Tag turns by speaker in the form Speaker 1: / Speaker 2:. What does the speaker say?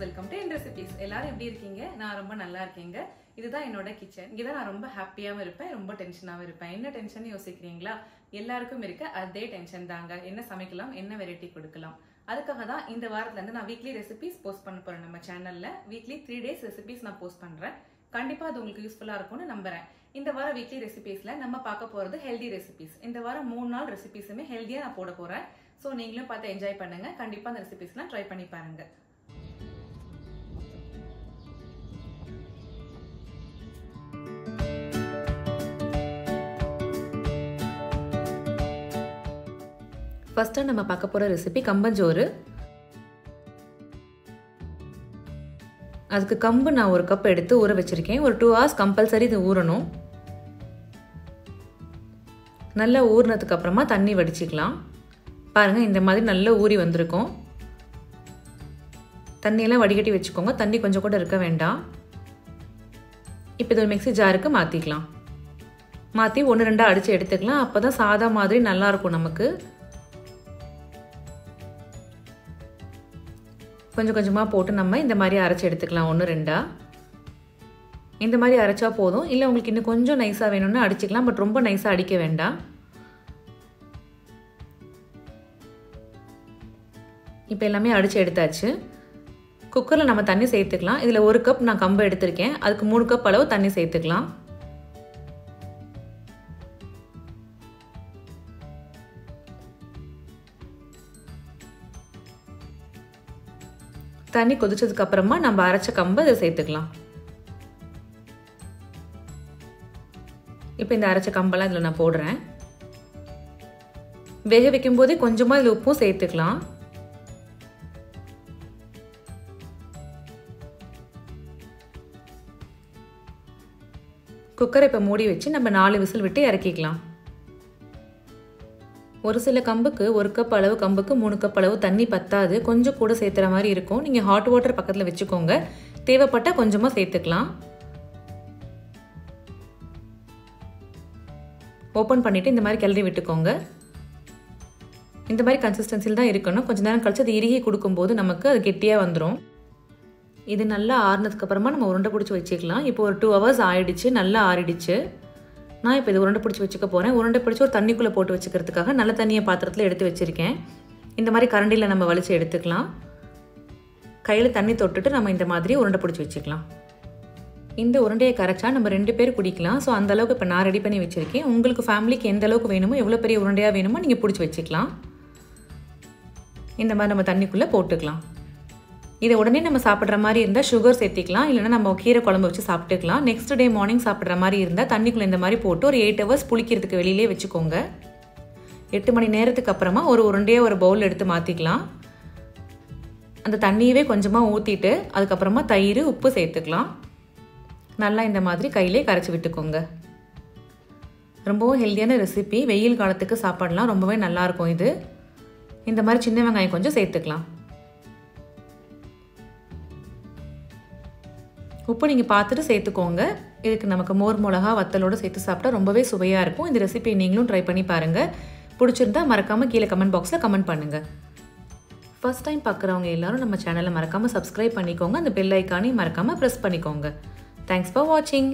Speaker 1: Welcome to N recipes எல்லாரும் எப்படி இருக்கீங்க? நான் ரொம்ப நல்லா இருக்கேங்க. இதுதான் என்னோட கிச்சன் இங்கே தான் நான் ரொம்ப ஹாப்பியாகவும் இருப்பேன் ரொம்ப டென்ஷனாகவும் இருப்பேன். என்ன டென்ஷன் யோசிக்கிறீங்களா? எல்லாருக்கும் இருக்க அதே டென்ஷன் தாங்க. என்ன சமைக்கலாம் என்ன வெரைட்டி கொடுக்கலாம். அதுக்காக தான் இந்த வாரத்துல இருந்து நான் வீக்லி ரெசிபிஸ் போஸ்ட் பண்ண போறேன் நம்ம சேனல்ல வீக்லி த்ரீ டேஸ் ரெசிபிஸ் நான் போஸ்ட் பண்றேன். கண்டிப்பா அது உங்களுக்கு யூஸ்ஃபுல்லா இருக்கும்னு நம்புறேன். இந்த வாரம் வீக்லி ரெசிபிஸ்ல நம்ம பார்க்க போறது ஹெல்தி ரெசிபிஸ் இந்த வாரம் மூணு நாள் ரெசிபிஸுமே ஹெல்தியா நான் போட போறேன். ஸோ நீங்களும் பார்த்து என்ஜாய் பண்ணுங்க. கண்டிப்பா அந்த ரெசிபிஸ்லாம் ட்ரை பண்ணி பாருங்க. ஃபஸ்ட்டாக நம்ம பார்க்க போகிற ரெசிபி கம்பஞ்சோறு. அதுக்கு கம்பு நான் ஒரு கப் எடுத்து ஊற வச்சுருக்கேன். ஒரு டூ ஹவர்ஸ் கம்பல்சரி இது ஊறணும். நல்லா ஊறினதுக்கு அப்புறமா தண்ணி வடிச்சிக்கலாம். பாருங்கள் இந்த மாதிரி நல்லா ஊறி வந்திருக்கும். தண்ணியெல்லாம் வடிகட்டி வச்சுக்கோங்க. தண்ணி கொஞ்சம் கூட இருக்க வேண்டாம். இப்போ இது ஒரு மிக்சி ஜாருக்கு மாற்றிக்கலாம் மாற்றி ஒன்று ரெண்டாக அடித்து எடுத்துக்கலாம். அப்போ தான் சாதா மாதிரி நல்லாயிருக்கும் நமக்கு. கொஞ்சம் கொஞ்சமாக போட்டு நம்ம இந்த மாதிரி அரைச்சி எடுத்துக்கலாம். ஒன்று ரெண்டா? இந்த மாதிரி அரைச்சா போதும். இல்லை உங்களுக்கு இன்னும் கொஞ்சம் நைஸாக வேணும்னா அடிச்சுக்கலாம். பட் ரொம்ப நைஸாக அடிக்க வேண்டாம். இப்போ எல்லாமே அடித்து எடுத்தாச்சு. குக்கரில் நம்ம தண்ணி சேர்த்துக்கலாம். இதில் ஒரு கப் நான் கம்பு எடுத்திருக்கேன். அதுக்கு மூணு கப் அளவு தண்ணி சேர்த்துக்கலாம். தண்ணி கொதிச்சதுக்கு அப்புறமா நம்ம அரைச்ச கம்பை இதை சேர்த்துக்கலாம். இப்போ இந்த அரைச்ச கம்பெல்லாம் இதில் நான் போடுறேன். வேக வைக்கும் போதே கொஞ்சமாக இதில் உப்பும் சேர்த்துக்கலாம். குக்கரை இப்போ மூடி வச்சு நம்ம நாலு விசில் விட்டு இறக்கிக்கலாம். ஒரு சில கம்புக்கு ஒரு கப் அளவு கம்புக்கு மூணு கப் அளவு தண்ணி பத்தாது. கொஞ்சம் கூட சேர்த்துற மாதிரி இருக்கும். நீங்கள் ஹாட் வாட்டர் பக்கத்தில் வச்சுக்கோங்க. தேவைப்பட்டால் கொஞ்சமாக சேர்த்துக்கலாம். ஓப்பன் பண்ணிவிட்டு இந்த மாதிரி கிளறி விட்டுக்கோங்க. இந்த மாதிரி கன்சிஸ்டன்சியில் தான் இருக்கணும். கொஞ்சம் நேரம் கழிச்சு அது இறுகி கொடுக்கும்போது நமக்கு அது கெட்டியாக வந்துடும் இது நல்லா ஆறுனதுக்கு அப்புறமா நம்ம உருண்டை பிடிச்சி வச்சுக்கலாம். இப்போ ஒரு டூ ஹவர்ஸ் ஆயிடுச்சு. நல்லா ஆறிடுச்சு. நான் இப்போ இது உருண்டை பிடிச்சி வச்சுக்க போகிறேன் உருண்டை பிடிச்சி ஒரு தண்ணிக்குள்ளே போட்டு வச்சுக்கிறதுக்காக நல்ல தண்ணியை பாத்திரத்தில் எடுத்து வச்சுருக்கேன். இந்த மாதிரி கரண்டியில் நம்ம வலிச்சு எடுத்துக்கலாம். கையில் தண்ணி தொட்டுட்டு நம்ம இந்த மாதிரி உருண்டை பிடிச்சி வச்சுக்கலாம். இந்த உருண்டையை கரைச்சா நம்ம ரெண்டு பேர் குடிக்கலாம். ஸோ அந்தளவுக்கு இப்போ நான் ரெடி பண்ணி வச்சுருக்கேன். உங்களுக்கு ஃபேமிலிக்கு எந்த அளவுக்கு வேணுமோ எவ்வளோ பெரிய உருண்டையாக வேணுமோ நீங்கள் பிடிச்சி வச்சுக்கலாம். இந்த மாதிரி நம்ம தண்ணிக்குள்ளே போட்டுக்கலாம். இதை உடனே நம்ம சாப்பிட்ற மாதிரி இருந்தால் சுகர் சேர்த்திக்கலாம். இல்லைனா நம்ம கீரை குழம்பு வச்சு சாப்பிட்டுக்கலாம். நெக்ஸ்ட் டே மார்னிங் சாப்பிட்ற மாதிரி இருந்தால் தண்ணிக்குள்ளே இந்த மாதிரி போட்டு ஒரு எயிட் ஹவர்ஸ் புளிக்கிறதுக்கு வெளியிலே வச்சுக்கோங்க. எட்டு மணி நேரத்துக்கு அப்புறமா ஒரு உருண்டையே ஒரு பவுல் எடுத்து மாற்றிக்கலாம் அந்த தண்ணியவே கொஞ்சமாக ஊற்றிட்டு அதுக்கப்புறமா தயிர் உப்பு சேர்த்துக்கலாம். நல்லா இந்த மாதிரி கையிலே கரைச்சி விட்டுக்கோங்க. ரொம்பவும் ஹெல்த்தியான ரெசிபி வெயில் காலத்துக்கு சாப்பாடலாம் ரொம்பவே நல்லாயிருக்கும் இது. இந்த மாதிரி சின்ன வெங்காயம் கொஞ்சம் சேர்த்துக்கலாம். உப்பு நீங்கள் பார்த்துட்டு சேர்த்துக்கோங்க. இதுக்கு நமக்கு மோர் மிளகா வத்தலோடு சேர்த்து சாப்பிட்டா ரொம்பவே சுவையாக இருக்கும். இந்த ரெசிபியை நீங்களும் ட்ரை பண்ணி பாருங்கள் பிடிச்சிருந்தா மறக்காமல் கீழே கமெண்ட் பாக்ஸில் கமெண்ட் பண்ணுங்கள் ஃபஸ்ட் டைம் பார்க்குறவங்க எல்லாரும் நம்ம சேனலை மறக்காமல் சப்ஸ்கிரைப் பண்ணிக்கோங்க. அந்த பெல் ஐக்கானையும் மறக்காமல் ப்ரெஸ் பண்ணிக்கோங்க. தேங்க்ஸ் ஃபார் வாட்சிங்